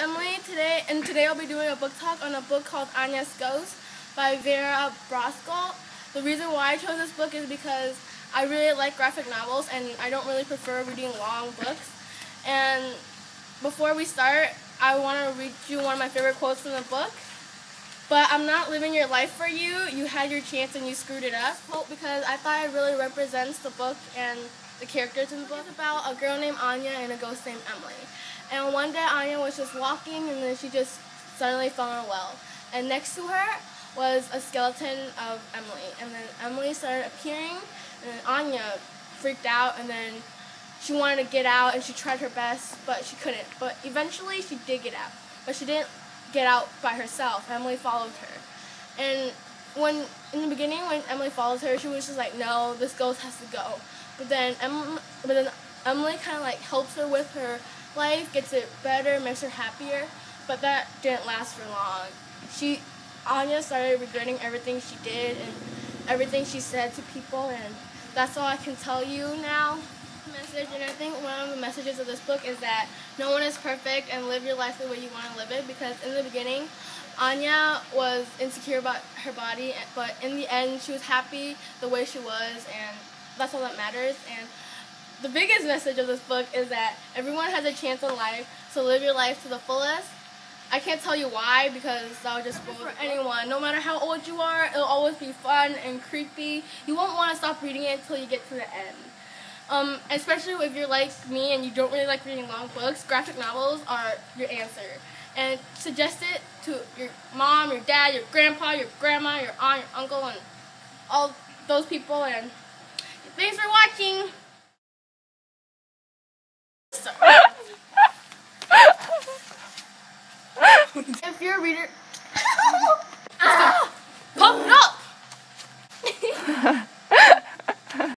Emily today, and today I'll be doing a book talk on a book called Anya's Ghost by Vera Brosgol. The reason why I chose this book is because I really like graphic novels and I don't really prefer reading long books. And before we start, I want to read you one of my favorite quotes from the book. But I'm not living your life for you. You had your chance and you screwed it up. Because I thought it really represents the book and the characters in the book. It's about a girl named Anya and a ghost named Emily. And one day Anya was just walking and then she just suddenly fell in a well. And next to her was a skeleton of Emily. And then Emily started appearing and then Anya freaked out and then she wanted to get out and she tried her best but she couldn't. But eventually she did get out. But she didn't get out by herself. Emily followed her. And when in the beginning when Emily follows her, she was just like, No, this ghost has to go. But then Em- but then Emily kinda like helps her with her life, gets it better, makes her happier, but that didn't last for long. She, Anya started regretting everything she did and everything she said to people, and that's all I can tell you now. Message, and I think one of the messages of this book is that no one is perfect and live your life the way you want to live it because in the beginning, Anya was insecure about her body, but in the end, she was happy the way she was, and that's all that matters. And the biggest message of this book is that everyone has a chance in life, so live your life to the fullest. I can't tell you why because that would just spoil for anyone. No matter how old you are, it'll always be fun and creepy. You won't want to stop reading it until you get to the end. Um, especially if you're like me and you don't really like reading long books, graphic novels are your answer. And suggest it to your mom, your dad, your grandpa, your grandma, your aunt, your uncle, and all those people. And thanks for watching. if you're a reader, pump it up.